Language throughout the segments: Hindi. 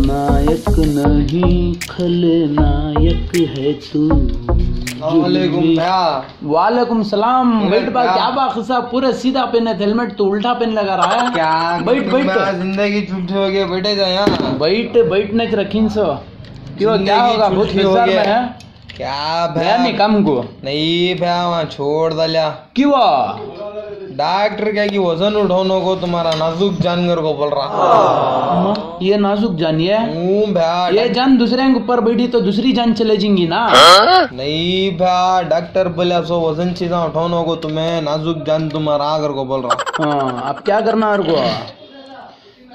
नायक नहीं खलनायक है तू। वालेकुम सलाम। बैठ बा क्या बात साहब पूरे सीधा पेन है हेलमेट तो उल्टा पेन लगा रहा है। क्या बैठ बैठ। ज़िंदगी झूठे हो गई बैठे जा यहाँ। बैठ बैठने के रखी सो। क्यों क्या होगा बहुत हो में है। क्या भैया नहीं कम को। नहीं भैया वहाँ छोड़ दलिया। क्यों? डॉक्टर क्या की वज़न उठाने को तुम्हारा नाजुक जानवर को बोल रहा। ये नाजुक जान ये? हूँ भैया ये जान दूसरे के ऊपर बैठी तो दूसरी जान चले जाएँगी ना? नहीं भैया डॉक्टर बोले सो वज़न चीजा उठाने को तुम्हें नाजुक जान तुम्हारा आगर को बोल रहा हाँ। अब क्या करना है को?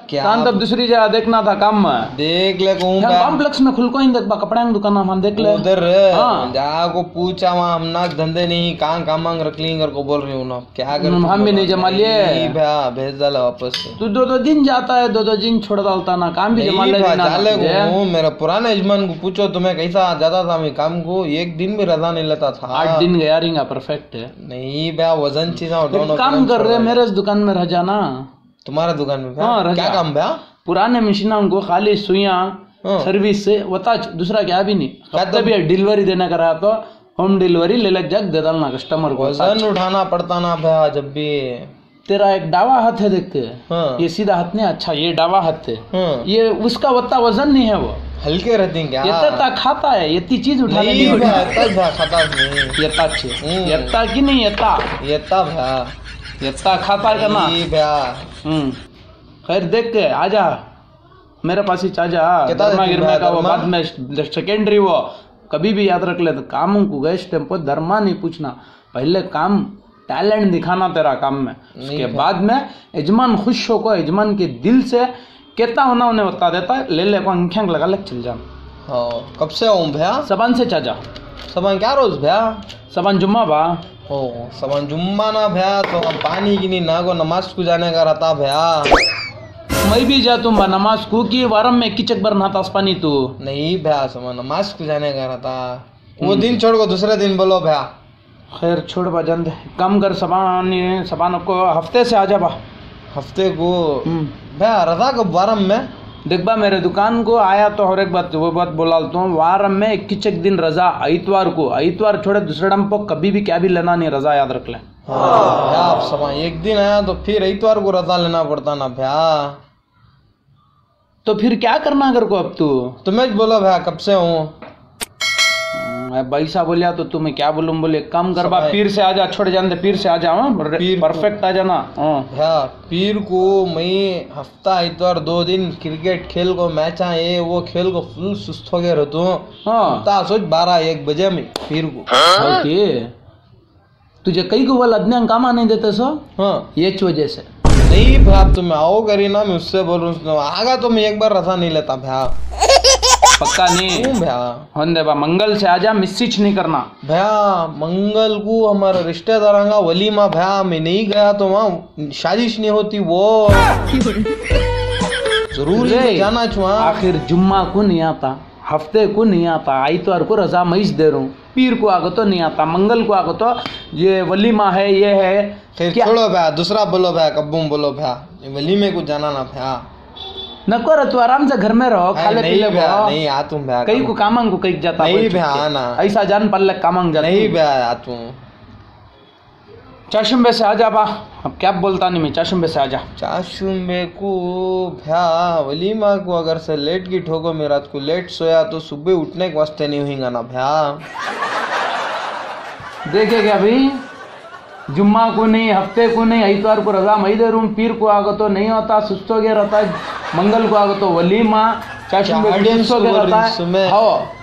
क्या कान तब दूसरी जगह देखना था काम। में देख ले कॉम्प्लेक्स में खुल को ही देख बा कपड़ा की दुकान में देख ले। उधर हाँ। जा को पूछा वहाँ हम ना धंधे नहीं कहाँ काम मांग रख ली को बोल रही हूँ ना। क्या कर हम भी नहीं जमा लिए। भेज डाला वापस। तू दो दो दिन जाता है दो दो दिन छोड़ डालता ना काम भी जमा ले मेरे पुराने यजमान को पूछो तुम्हें कैसा जाता था मैं काम को? एक दिन भी रजा नहीं लेता था। आठ दिन गया रिंगा परफेक्ट है। नहीं भैया वज़न चीजा काम कर रहे मेरे इस दुकान में रह जाना। तुम्हारा दुकान में हाँ, क्या काम भैया पुराने मशीना उनको खाली सुइयाँ हाँ। सर्विस से बता दूसरा क्या भी नहीं। हफ़्ते भी डिलीवरी देने का रहा तो होम डिलीवरी ले लग जग दे डालना कस्टमर को। वज़न उठाना पड़ता ना भैया जब भी। तेरा एक डावा हाथ है देख हाँ। ये सीधा हाथ नहीं अच्छा ये डावा हाथ है। हाँ। ये उसका वत्ता वज़न नहीं है वो। हल्के रहते हैं क्या? ये तता खाता है ये ती चीज़ उठाने नहीं भैया खाता नहीं। यत्ता अच्छे हम्म। यत्ता की नहीं यत्ता। ये तब भैया यत्ता खाता है करना नहीं भैया। हम्म। खैर देख के आजा। मेरे पास ही कितना धर्मा गिरमा का वो बाद में सेकेंडरी वो। कभी भी याद रख ले तो काम को गए टेंपो धर्मा नहीं पूछना। पहले काम टैलेंट दिखाना तेरा काम में। उसके बाद में यजमान खुश हो को यजमान के दिल से कहता होना उन्हें बता देता ले ले को अंखें लगा ले चल जा। हाँ कब से आऊँ भैया? सबन से चाचा। सबन क्या रोज भैया? सबन जुम्मा बा। ओ सबन जुम्मा ना भैया तो हम पानी की नहीं ना को नमाज़ को जाने का रहता भैया। मैं भी जा तुम बा नमाज़ को की वारम में किचक बर नहाता पानी तू? नहीं भैया सबन नमाज़ को जाने का रहता। वो दिन छोड़ को दूसरे दिन बोलो भैया। खैर छोड़ बा जंद कम कर सबान सबान को हफ़्ते से आ जा बा। हफ़्ते को? हम्म। भैया रजा कब बारम में? देख बा मेरे दुकान को आया तो और एक बात वो बात बोला तो वार में इक्कीस एक दिन रजा ऐतवार को ऐतवार छोड़े दूसरे डम को कभी भी क्या भी लेना नहीं रजा याद रख ले। हाँ आप समा एक दिन आया तो फिर ऐतवार को रजा लेना पड़ता ना भैया। तो फिर क्या करना अगर को अब तू? तुम्हें बोला बोलो भैया कब से हूँ? मैं बैसा बोलिया तो तुम्हें क्या बोलूँ बोले कम कर बा समय- पीर से आ जा छोड़ जान दे पीर से आ जा परफेक्ट आ जाना हाँ। पीर को मैं हफ़्ता इतवार दो दिन क्रिकेट खेल को मैच ये वो खेल को फुल सुस्त हो गया रहता हूँ। हाँ सोच बारह एक बजे में पीर को। ओके तुझे कई को बोला अदने काम नहीं देते सो? हाँ। ये वजह से। नहीं भैया अब तुम आओ करी ना मैं उससे बोल रहा हूँ आगा तो मैं एक बार रसा नहीं लेता भैया। पक्का नहीं। होने बा मंगल से आजा मिसिच नहीं करना। भैया मंगल को हमारे रिश्तेदार वलीमा भैया मैं नहीं गया तो वहाँ शादिश नहीं होती वो। ज़रूर जाना छुआ आखिर जुम्मा को नहीं आता हफ़्ते को नहीं आता इतवार को रजा मैस दे रहा हूँ। पीर को आगो तो नहीं आता मंगल को आगो तो ये वलीमा है ये है। फिर छोड़ो भैया दूसरा बोलो भैया कब्बू बोलो भैया वलीमे को जाना ना भैया। न करो तू आराम से घर में रहो खाले पीले बहो नहीं आ तुम भैया कई को कामंग को कई जाता नहीं भैया। आना। ऐसा जान पल्ले कामंग जाता नहीं भैया आ तू चाशुम्बे से आ जा बा। अब क्या बोलता नहीं मैं चाशुम्बे से आ जा चाशुम्बे को भैया वलीमा को अगर से लेट की ठोको मैं रात को लेट सोया तो सुबह उठने के वास्ते नहीं होगा ना भैया। देखे क्या भाई जुम्मा को नहीं हफ़्ते को नहीं इतवार को दे रूम पीर को आगो तो नहीं होता सुस्त हो गया रहता मंगल को आगो तो वलीमा।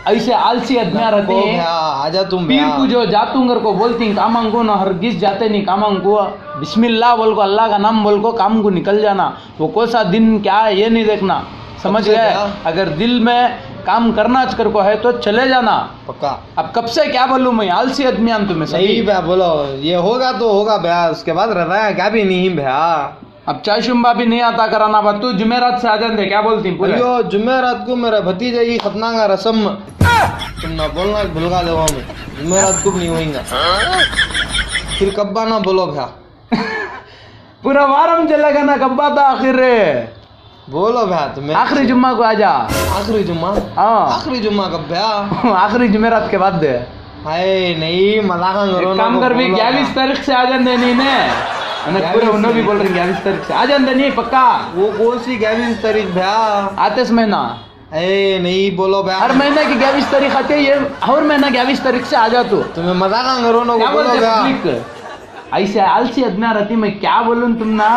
ऐसे आलसी आदमियाँ रहती है। आजा तुम पीर को जो जातूंगर को बोलती हैं कामंग को ना हरगिज जाते नहीं कामंग को। बिस्मिल्लाह बोल को अल्लाह का नाम बोल को काम को निकल जाना। वो कौन सा दिन क्या है ये नहीं देखना। समझ गए? अगर दिल में काम करना कर को है तो चले जाना। पक्का। अब कब से क्या बोलूँ मैं? आलसी आदमियाँ तुम्हें सही भैया बोलो। ये होगा तो होगा भैया उसके बाद रहता है क्या भी नहीं भैया। अब चाशुम्बा भी नहीं आता कराना बा तू जुमेरात से आ जाते क्या बोलती हैं अयो जुमेरात को मेरा भतीजा की खतना का रसम। तुम ना बोलना भुलगा देवा मैं जुमेरात को भी नहीं होएगा। फिर कब्बा ना बोलो भैया। पूरा वारम चलेगा ना कब्बा था आखिर रे बोलो भैया तुम्हें। आखिरी जुम्मा को आजा। आखिरी जुम्मा? हाँ। आखिरी जुम्मा कब भैया? आखिरी जुमेरात के बाद दे। हाय नहीं मलाक करो काम कर भी ग्यारह तारीख से आ जाने नहीं ने पूरे उन्होंने भी बोल रहे ग्यारह तारीख से। आ जाने नहीं पक्का? वो कौन सी ग्यारह तारीख भैया? आते महीना। ए नहीं बोलो भैया। हर महीने की ग्यारह तारीख आते ये हर महीना ग्यारह तारीख से आ जा तू। तुम्हें मज़ा करो ना बोलो ऐसे आलसी अदना रहती मैं क्या बोलूँ तुम ना?